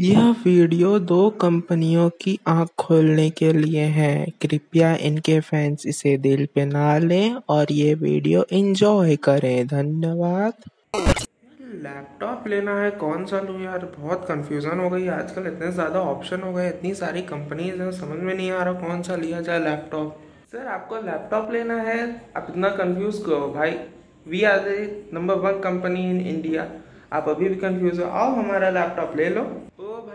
यह वीडियो दो कंपनियों की आँख खोलने के लिए है। कृपया इनके फैंस इसे दिल पे ना लें और ये वीडियो एंजॉय करें। धन्यवाद। लैपटॉप लेना है, कौन सा लूँ यार? बहुत कंफ्यूजन हो गई। आजकल इतने ज़्यादा ऑप्शन हो गए, इतनी सारी कंपनीज़ हैं, समझ में नहीं आ रहा कौन सा लिया जाए लैपटॉप। सर, आपको लैपटॉप लेना है? आप इतना कंफ्यूज क्यों भाई? We are the number one company in India आप अभी भी कंफ्यूज हो। आओ हमारा लैपटॉप ले लो।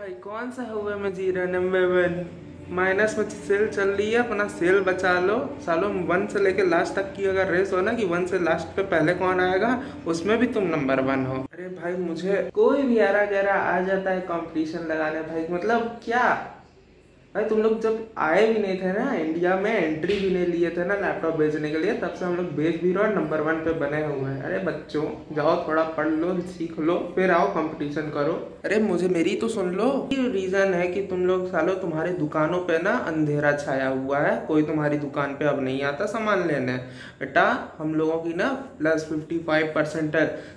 भाई, कौन सा हुआ मैं जी रहा नंबर वन माइनस में सेल चल रही है, अपना सेल बचा लो। सालों वन से लेके लास्ट तक की अगर रेस हो ना कि वन से लास्ट पे पहले कौन आएगा, उसमें भी तुम नंबर वन हो। अरे भाई, मुझे कोई भी आरा गहरा आ जाता है कंपटीशन लगाने, भाई। मतलब क्या? भाई, तुम लोग जब आए भी नहीं थे ना इंडिया में एंट्री भी नहीं लिए थे ना लैपटॉप बेचने के लिए, तब से हम लोग बेच भी रहे नंबर वन पे बने हुए हैं। अरे बच्चों, जाओ थोड़ा पढ़ लो, सीख लो, फिर आओ कंपटीशन करो। अरे मुझे, मेरी तो सुन लो। रीजन है कि तुम लोग, सालो, तुम्हारी दुकानों पे ना अंधेरा छाया हुआ है। कोई तुम्हारी दुकान पे अब नहीं आता सामान लेने। बेटा, हम लोगों की ना plus fifty five percent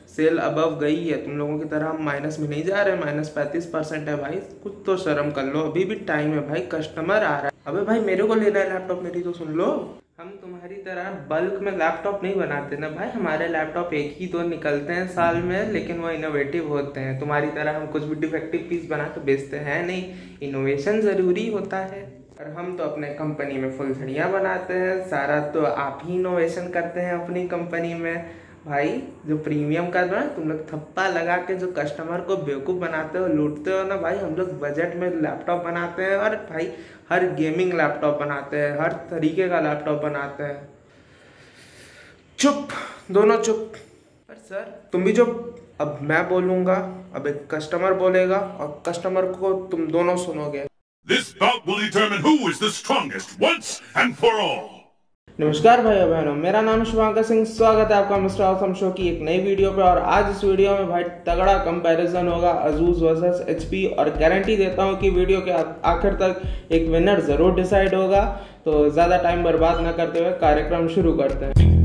sale above गई है, तुम लोगों की तरह हम माइनस में नहीं जा रहे माइनस पैंतीस परसेंट है भाई। कुछ तो शर्म कर लो, अभी भी टाइम है भाई कस्टमर आ रहा है। अबे भाई, मेरे को लेना है लैपटॉप मेरी तो सुन लो। हम तुम्हारी तरह बल्क में लैपटॉप नहीं बनाते ना भाई, हमारे लैपटॉप एक ही दो निकलते हैं साल में, लेकिन वो इनोवेटिव होते हैं। तुम्हारी तरह हम कुछ भी डिफेक्टिव पीस बना के बेचते हैं नहीं इनोवेशन ज़रूरी होता है। और हम तो अपने कंपनी में फुल झड़ियाँ बनाते हैं, सारा तो आप ही इनोवेशन करते हैं अपनी कंपनी में। भाई, जो प्रीमियम का जो है तुम लोग थप्पा लगा के जो कस्टमर को बेवकूफ़ बनाते हो, लूटते हो ना भाई, हम लोग बजट में लैपटॉप बनाते हैं और भाई, हर गेमिंग लैपटॉप बनाते हैं, हर तरीके का लैपटॉप बनाते हैं। चुप, दोनों चुप। पर सर, तुम भी चुप। अब मैं बोलूँगा, अब एक कस्टमर बोलेगा और कस्टमर को तुम दोनों सुनोगे। This bout will determine who is the strongest once and for all. नमस्कार भाई बहनों मेरा नाम शिवांकर सिंह, स्वागत है आपका मिस्टर ऑसम शो की एक नई वीडियो पे। और आज इस वीडियो में भाई तगड़ा कंपैरिजन होगा अजूज वर्सेस एचपी और गारंटी देता हूँ कि वीडियो के आखिर तक एक विनर ज़रूर डिसाइड होगा। तो ज़्यादा टाइम बर्बाद ना करते हुए कार्यक्रम शुरू करते हैं।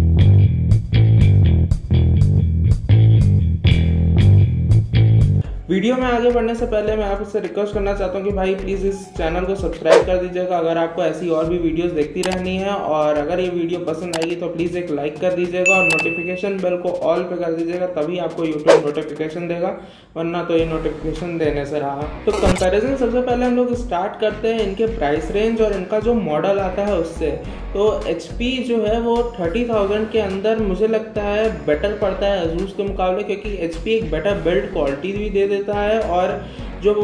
वीडियो में आगे बढ़ने से पहले मैं आपसे रिक्वेस्ट करना चाहता हूँ कि भाई प्लीज़ इस चैनल को सब्सक्राइब कर दीजिएगा। अगर आपको ऐसी और भी वीडियोस देखती रहनी है और अगर ये वीडियो पसंद आएगी तो प्लीज़ एक लाइक कर दीजिएगा और नोटिफिकेशन बेल को ऑल पे कर दीजिएगा, तभी आपको यूट्यूब नोटिफिकेशन देगा, वरना तो ये नोटिफिकेशन देने से रहा। तो कंपेरिजन सबसे पहले हम लोग स्टार्ट करते हैं इनके प्राइस रेंज और इनका जो मॉडल आता है उससे। तो HP जो है वो थर्टी थाउज़ेंड के अंदर मुझे लगता है बेटर पड़ता है अजूज के मुकाबले, क्योंकि HP एक बेटर बिल्ड क्वालिटी भी दे देता है और जो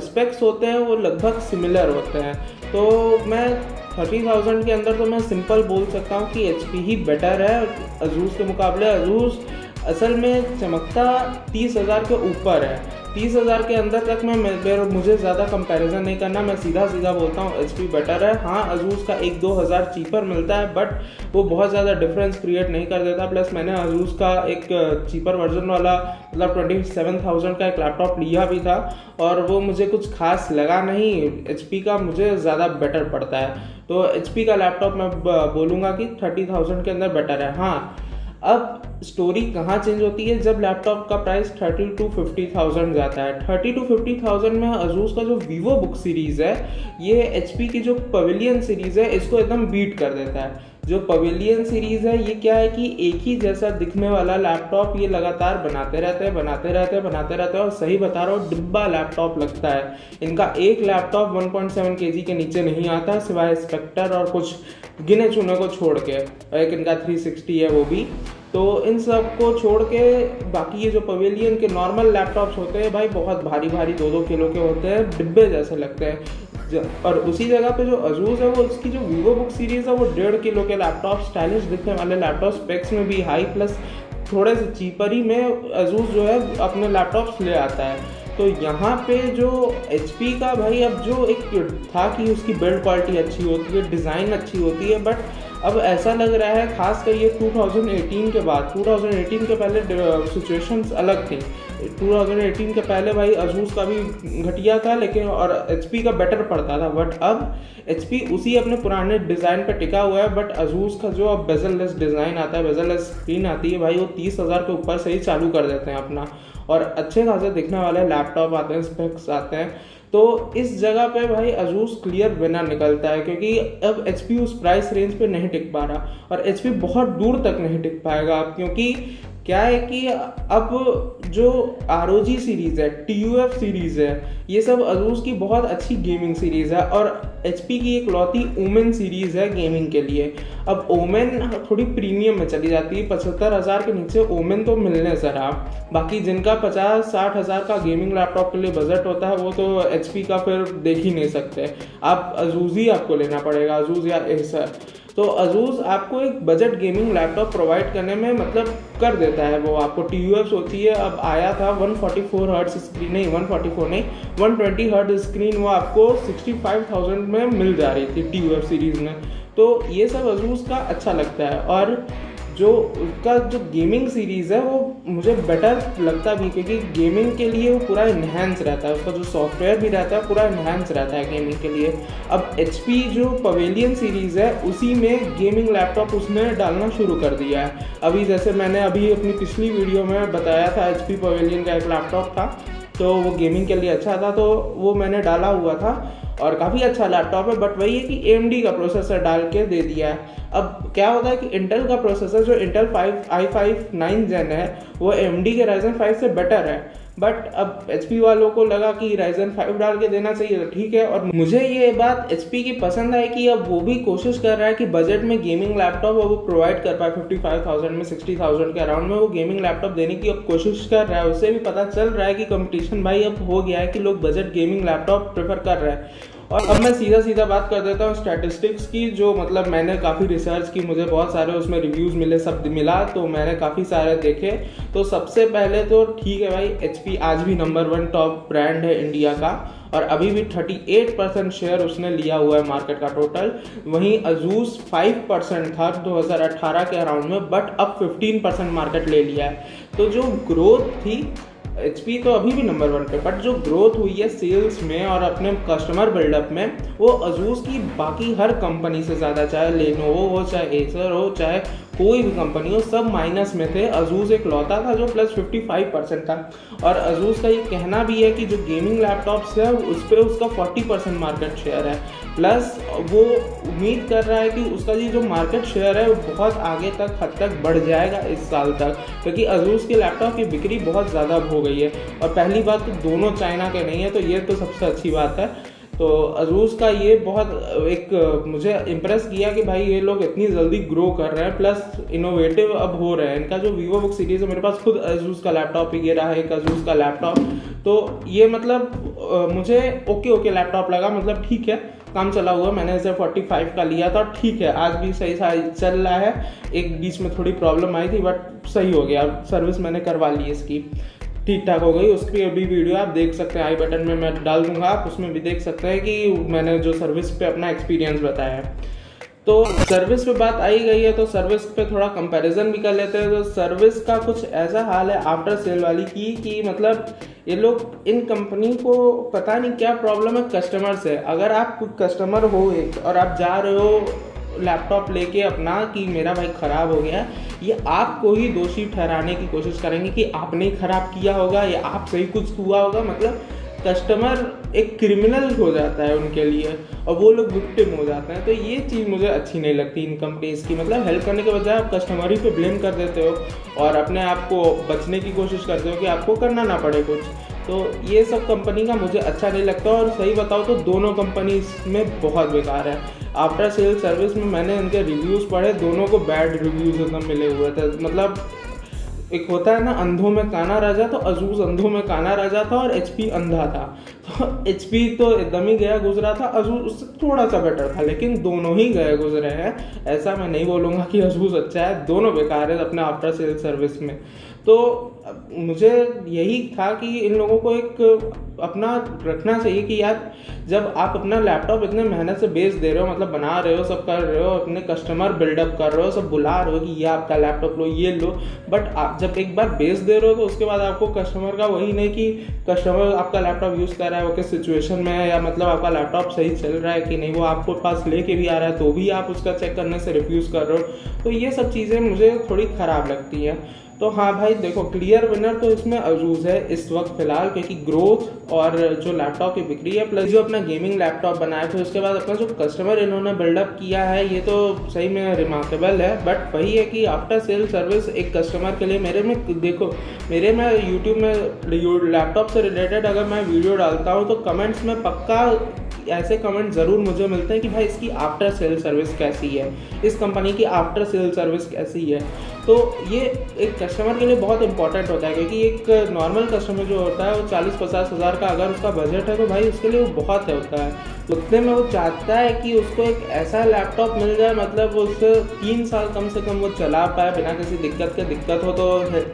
स्पेक्स होते हैं वो लगभग सिमिलर होते हैं। तो मैं थर्टी थाउज़ेंड के अंदर तो मैं सिंपल बोल सकता हूँ कि एचपी ही बेटर है। अजूस के मुकाबले अजूस असल में चमकता तीस हज़ार के ऊपर है। तीस हज़ार के अंदर तक मैं मेरे मुझे ज़्यादा कंपैरिजन नहीं करना, मैं सीधा सीधा बोलता हूँ एच पी बेटर है। हाँ अजूज़ का एक दो हज़ार चीपर मिलता है बट वो बहुत ज़्यादा डिफरेंस क्रिएट नहीं कर देता। प्लस मैंने अजूज़ का एक चीपर वर्जन वाला मतलब ट्वेंटी सेवन थाउज़ेंड का एक लैपटॉप लिया भी था, और वो मुझे कुछ खास लगा नहीं। एच पी का मुझे ज़्यादा बेटर पड़ता है। तो एच पी का लैपटॉप मैं बोलूँगा कि थर्टी थाउज़ेंड के अंदर बेटर है। हाँ अब स्टोरी कहाँ चेंज होती है? जब लैपटॉप का price thirty two fifty thousand जाता है। थर्टी टू फिफ्टी थाउज़ेंड में अजूस का जो वीवो बुक सीरीज़ है, ये एचपी की जो पवेलियन सीरीज़ है, इसको एकदम बीट कर देता है। जो पवेलियन सीरीज़ है, ये क्या है कि एक ही जैसा दिखने वाला लैपटॉप ये लगातार बनाते रहते हैं, बनाते रहते हैं, बनाते रहते हैं और सही बता रहा हूँ, डिब्बा लैपटॉप लगता है। इनका एक लैपटॉप 1.7 केजी के नीचे नहीं आता, सिवाय स्पेक्टर और कुछ गिने चुने को छोड़ के, एक इनका 360 है वो भी। तो इन सबको छोड़ के बाकी ये जो पवेलियन के नॉर्मल लैपटॉप्स होते हैं भाई, बहुत भारी भारी दो दो किलो के होते हैं, डिब्बे जैसे लगते हैं। और उसी जगह पे जो अजूज है, वो उसकी जो वीवो बुक सीरीज़ है, वो डेढ़ किलो के लैपटॉप स्टाइलिश दिखने वाले लैपटॉप स्पेक्स में भी हाई प्लस थोड़े से चीपर ही में अजूज जो है, अपने लैपटॉप्स ले आता है। तो यहाँ पे जो एचपी का भाई, अब जो एक था कि उसकी बिल्ड क्वालिटी अच्छी होती है डिज़ाइन अच्छी होती है बट अब ऐसा लग रहा है, खास कर ये 2018 के बाद 2018 के पहले सिचुएशंस अलग थी। 2018 के पहले भाई अजूस का भी घटिया था, लेकिन और एचपी का बेटर पड़ता था बट अब एचपी उसी अपने पुराने डिज़ाइन पर टिका हुआ है बट अजूस का जो अब बेजल डिज़ाइन आता है बेजल स्क्रीन आती है, भाई, वो तीस हज़ार के ऊपर से ही चालू कर देते हैं अपना। और अच्छे खासे दिखने वाले लैपटॉप आते हैं स्पेक्स आते हैं। तो इस जगह पे भाई अजूस क्लियर विनर निकलता है, क्योंकि अब एच उस प्राइस रेंज पे नहीं टिक पा रहा और HP बहुत दूर तक नहीं टिक पाएगा क्योंकि क्या है कि अब जो ROG सीरीज़ है TUF सीरीज़ है, ये सब अजूस की बहुत अच्छी गेमिंग सीरीज़ है और HP की एक लौती ओमेन सीरीज़ है गेमिंग के लिए। अब ओमेन थोड़ी प्रीमियम में चली जाती है, पचहत्तर हज़ार के नीचे ओमेन तो मिलने ज़रा बाकी जिनका पचास साठ हज़ार का गेमिंग लैपटॉप के लिए बजट होता है, वो तो HP का फिर देख ही नहीं सकते। आप अजूज ही आपको लेना पड़ेगा अजूज या एसर तो अजूज आपको एक बजट गेमिंग लैपटॉप प्रोवाइड करने में मतलब कर देता है। वो आपको टी होती है। अब आया था 144 फोर्टी स्क्रीन नहीं 144 नहीं 120 हर्ट स्क्रीन वो आपको 65,000 में मिल जा रही थी टी एफ़ सीरीज़ में। तो ये सब अजूज का अच्छा लगता है। और जो उसका जो गेमिंग सीरीज़ है, वो मुझे बेटर लगता भी, क्योंकि गेमिंग के लिए वो पूरा इन्हेंस रहता है। उसका जो सॉफ्टवेयर भी रहता है, पूरा इन्हेंस रहता है गेमिंग के लिए। अब एचपी जो पवेलियन सीरीज़ है, उसी में गेमिंग लैपटॉप उसने डालना शुरू कर दिया है। अभी जैसे मैंने अभी अपनी पिछली वीडियो में बताया था एचपी पवेलियन का एक लैपटॉप था तो वो गेमिंग के लिए अच्छा था तो वो मैंने डाला हुआ था। और काफ़ी अच्छा लैपटॉप है बट वही है कि एम का प्रोसेसर डाल के दे दिया है। अब क्या होता है कि इंटेल का प्रोसेसर जो Intel five i five nine gen है, वो एम के राइजन फाइव से बेटर है। बट अब एचपी वालों को लगा कि राइजन फाइव डाल के देना चाहिए तो ठीक है। और मुझे ये बात एचपी की पसंद आई कि अब वो भी कोशिश कर रहा है कि बजट में गेमिंग लैपटॉप वो प्रोवाइड कर पाए। फिफ्टी फाइव थाउज़ेंड में सिक्सटी थाउज़ेंड के अराउंड में वो गेमिंग लैपटॉप देने की अब कोशिश कर रहा है। उससे भी पता चल रहा है कि कंपटीशन भाई अब हो गया है कि लोग बजट गेमिंग लैपटॉप प्रेफर कर रहे हैं। और अब मैं सीधा सीधा बात कर देता हूँ स्टैटिस्टिक्स की, जो मतलब मैंने काफ़ी रिसर्च की, मुझे बहुत सारे उसमें रिव्यूज़ मिले, सब मिला तो मैंने काफ़ी सारे देखे। तो सबसे पहले तो ठीक है भाई एचपी आज भी नंबर वन टॉप ब्रांड है इंडिया का, और अभी भी 38 परसेंट शेयर उसने लिया हुआ है मार्केट का टोटल वहीं अजूस 5 परसेंट था 2018 के अराउंड में बट अब 15 परसेंट मार्केट ले लिया है। तो जो ग्रोथ थी एच तो अभी भी नंबर वन पे बट जो ग्रोथ हुई है सेल्स में और अपने कस्टमर बिल्डअप में, वो अजूस की बाकी हर कंपनी से ज़्यादा, चाहे लेनोवो हो, चाहे एसर हो, चाहे कोई भी कंपनी हो, सब माइनस में थे। अजूज एक लौता था जो प्लस 55 परसेंट था। और अजूज का ये कहना भी है कि जो गेमिंग लैपटॉप्स है, उस पर उसका 40 परसेंट मार्केट शेयर है। प्लस वो उम्मीद कर रहा है कि उसका ये जो मार्केट शेयर है, वो बहुत आगे तक, हद तक बढ़ जाएगा इस साल तक। क्योंकि तो अजूज के लैपटॉप की बिक्री बहुत ज़्यादा हो गई है। और पहली बात तो दोनों चाइना के नहीं है तो ये तो सबसे अच्छी बात है। तो अजूज का ये बहुत, एक, मुझे इम्प्रेस किया कि भाई ये लोग इतनी जल्दी ग्रो कर रहे हैं प्लस इनोवेटिव अब हो रहे हैं। इनका जो वीवो बुक सीरीज़ है, मेरे पास खुद अजूज का लैपटॉप ही गिरा है, एक अजूज का लैपटॉप तो ये मतलब मुझे ओके ओके लैपटॉप लगा मतलब ठीक है, काम चला हुआ, मैंने इसे 45 का लिया था, ठीक है, आज भी सही सही चल रहा है। एक बीच में थोड़ी प्रॉब्लम आई थी बट सही हो गया सर्विस मैंने करवा ली इसकी। ठीक ठाक हो गई। उसकी अभी वीडियो आप देख सकते हैं। आई बटन में मैं डाल दूँगा। आप उसमें भी देख सकते हैं कि मैंने जो सर्विस पे अपना एक्सपीरियंस बताया है। तो सर्विस पे बात आई गई है तो सर्विस पे थोड़ा कंपैरिजन भी कर लेते हैं। तो सर्विस का कुछ ऐसा हाल है आफ्टर सेल वाली की, कि मतलब ये लोग इन कंपनी को पता नहीं क्या प्रॉब्लम है कस्टमर से। अगर आप कस्टमर हो एक और आप जा रहे हो लैपटॉप लेके अपना कि मेरा भाई ख़राब हो गया ये आपको ही दोषी ठहराने की कोशिश करेंगे कि आपने ही खराब किया होगा या आप सही कुछ हुआ होगा। मतलब कस्टमर एक क्रिमिनल हो जाता है उनके लिए और वो लोग विक्टिम हो जाते हैं। तो ये चीज़ मुझे अच्छी नहीं लगती इन कंपनीज़ की। मतलब हेल्प करने के बजाय आप कस्टमर ही पे ब्लेम कर देते हो और अपने आप को बचने की कोशिश करते हो कि आपको करना ना पड़े कुछ। तो ये सब कंपनी का मुझे अच्छा नहीं लगता और सही बताओ तो दोनों कंपनी में बहुत बेकार है। आफ्टर सेल सर्विस में मैंने इनके रिव्यूज़ पढ़े, दोनों को बैड रिव्यूज़ एकदम मिले हुए थे। मतलब एक होता है ना, अंधों में काना राजा तो अजूज अंधों में काना राजा था और एचपी अंधा था। तो एच तो एकदम ही गया गुजरा था, अजूज उससे थोड़ा सा बेटर था, लेकिन दोनों ही गए गुजरे हैं। ऐसा मैं नहीं बोलूँगा कि अजूज अच्छा है, दोनों बेकार है अपने आफ्टर सेल सर्विस में। तो मुझे यही था कि इन लोगों को एक अपना रखना चाहिए कि यार, जब आप अपना लैपटॉप इतने मेहनत से बेच दे रहे हो मतलब बना रहे हो, सब कर रहे हो, अपने कस्टमर बिल्डअप कर रहे हो, सब बुला रहे हो कि ये आपका लैपटॉप लो, ये लो बट आप जब एक बार बेच दे रहे हो तो उसके बाद आपको कस्टमर का वही नहीं कि कस्टमर आपका लैपटॉप यूज़ कर रहा है, वो किस सिचुएशन में है, या मतलब आपका लैपटॉप सही चल रहा है कि नहीं, वो आपको पास लेके भी आ रहा है तो भी आप उसका चेक करने से रिफ्यूज़ कर रहे हो। तो ये सब चीज़ें मुझे थोड़ी ख़राब लगती हैं। तो हाँ भाई, देखो क्लियर विनर तो इसमें अजूज है इस वक्त फ़िलहाल, क्योंकि ग्रोथ और जो लैपटॉप की बिक्री है प्लस जो अपना गेमिंग लैपटॉप बनाया, फिर उसके बाद अपना जो कस्टमर इन्होंने बिल्डअप किया है, ये तो सही में रिमार्केबल है। बट वही है कि आफ्टर सेल सर्विस एक कस्टमर के लिए मेरे में, देखो, मेरे में यूट्यूब में लैपटॉप से रिलेटेड अगर मैं वीडियो डालता हूँ तो कमेंट्स में पक्का ऐसे कमेंट ज़रूर मुझे मिलते हैं कि भाई इसकी आफ्टर सेल सर्विस कैसी है? इस कंपनी की आफ्टर सेल सर्विस कैसी है? तो ये एक कस्टमर के लिए बहुत इंपॉर्टेंट होता है, क्योंकि एक नॉर्मल कस्टमर जो होता है, वो चालीस पचास हज़ार का अगर उसका बजट है तो भाई उसके लिए वो बहुत है, होता है। उतने में वो चाहता है कि उसको एक ऐसा लैपटॉप मिल जाए मतलब उससे तीन साल कम से कम वो चला पाए, बिना किसी दिक्कत के। दिक्कत हो तो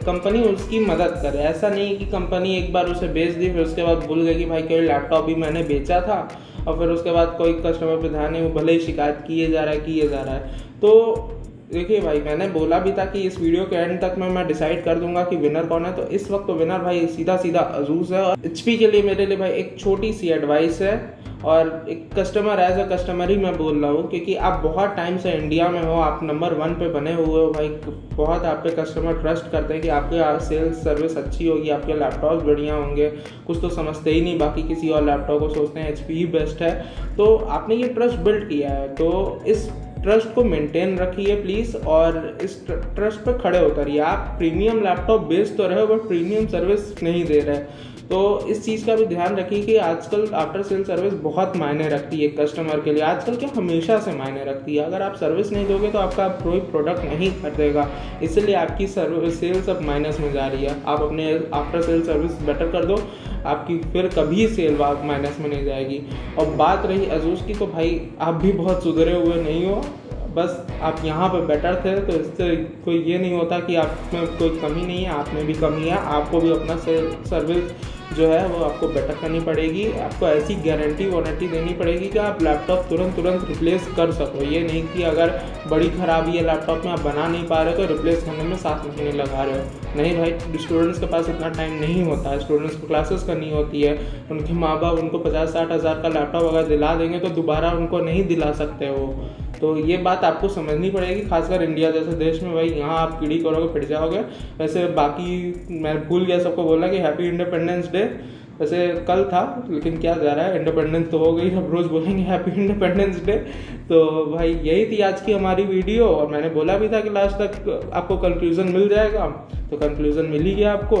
कंपनी उसकी मदद करे। ऐसा नहीं कि कंपनी एक बार उसे बेच दी, फिर उसके बाद भूल गई कि भाई कोई लैपटॉप भी मैंने बेचा था। और फिर उसके बाद कोई कस्टमर पर ध्यान नहीं भले ही शिकायत किए जा रहा है, किए जा रहा है। तो देखिए भाई, मैंने बोला भी था कि इस वीडियो के एंड तक में, मैं डिसाइड कर दूँगा कि विनर कौन है। तो इस वक्त तो विनर भाई सीधा सीधा अजूज है और एच के लिए मेरे लिए भाई एक छोटी सी एडवाइस है। और एक कस्टमर एज अ कस्टमर ही मैं बोल रहा हूँ, क्योंकि आप बहुत टाइम से इंडिया में हो, आप नंबर वन पे बने हुए हो, भाई, बहुत आप पे कस्टमर ट्रस्ट करते हैं कि आपके सेल्स सर्विस अच्छी होगी, आपके लैपटॉप बढ़िया होंगे। कुछ तो समझते ही नहीं, बाकी किसी और लैपटॉप को सोचते हैं एच ही बेस्ट है। तो आपने ये ट्रस्ट बिल्ड किया है तो इस ट्रस्ट को मेंटेन रखिए प्लीज़ और इस ट्रस्ट पर खड़े उतरिए आप प्रीमियम लैपटॉप बेच तो रहे हो बट प्रीमियम सर्विस नहीं दे रहे। तो इस चीज़ का भी ध्यान रखिए कि आजकल आफ्टर सेल सर्विस बहुत मायने रखती है कस्टमर के लिए। आजकल क्या हमेशा से मायने रखती है। अगर आप सर्विस नहीं दोगे तो आपका कोई प्रोडक्ट नहीं खरीदेगा। इसलिए आपकी सर्विस सेल्स अब माइनस में जा रही है। आप अपने आफ्टर सेल सर्विस बेटर कर दो। आपकी फिर कभी सेल माइनस में नहीं जाएगी। और बात रही अजूज की तो भाई आप भी बहुत सुधरे हुए नहीं हो। बस आप यहाँ पर बेटर थे तो इससे कोई ये नहीं होता कि आप में कोई कमी नहीं है, आप में भी कमी है। आपको भी अपना सर्विस जो है, वो आपको बेटर करनी पड़ेगी। आपको ऐसी गारंटी वारंटी देनी पड़ेगी कि आप लैपटॉप तुरंत तुरंत रिप्लेस कर सको। ये नहीं कि अगर बड़ी खराबी है लैपटॉप में आप बना नहीं पा रहे हो तो रिप्लेस करने में सात महीने लगा रहे हो। नहीं भाई स्टूडेंट्स के पास इतना टाइम नहीं होता। है स्टूडेंट्स को क्लासेस करनी होती है। उनके माँ बाप उनको पचास साठ हज़ार का लैपटॉप अगर दिला देंगे तो दोबारा उनको नहीं दिला सकते वो। तो ये बात आपको समझनी पड़ेगी, खासकर इंडिया जैसे देश में। भाई, यहाँ आप कीड़ी करोगे फिट जाओगे। वैसे बाकी, मैं भूल गया सबको बोलना कि हैप्पी इंडिपेंडेंस डे वैसे कल था, लेकिन क्या जा रहा है? इंडिपेंडेंस तो हो गई, अब रोज बोलेंगे हैप्पी इंडिपेंडेंस डे तो भाई, यही थी आज की हमारी वीडियो, और मैंने बोला भी था कि लास्ट तक आपको कंक्लूजन मिल जाएगा। तो कंक्लूजन मिल ही गया आपको।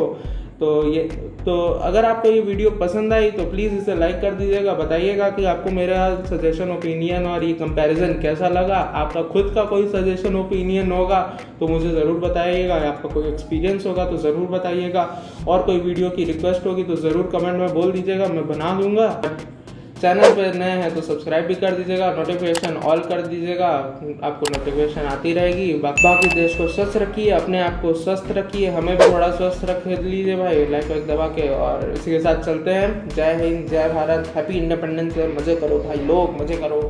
तो ये तो अगर आपको ये वीडियो पसंद आई तो प्लीज़ इसे लाइक कर दीजिएगा। बताइएगा कि आपको मेरा सजेशन ओपिनियन और ये कंपैरिजन कैसा लगा। आपका खुद का कोई सजेशन ओपिनियन होगा तो मुझे ज़रूर बताइएगा। आपका कोई एक्सपीरियंस होगा तो ज़रूर बताइएगा। और कोई वीडियो की रिक्वेस्ट होगी तो ज़रूर कमेंट में बोल दीजिएगा। मैं बना दूँगा। चैनल पर नए हैं तो सब्सक्राइब भी कर दीजिएगा नोटिफिकेशन ऑल कर दीजिएगा, आपको नोटिफिकेशन आती रहेगी। बाकी देश को स्वस्थ रखिए, अपने आप को स्वस्थ रखिए, हमें भी थोड़ा स्वस्थ रख लीजिए भाई लाइक एक दबा के और इसी के साथ चलते हैं। जय हिंद, जय भारत हैप्पी इंडिपेंडेंस मज़े करो भाई लोग, मज़े करो।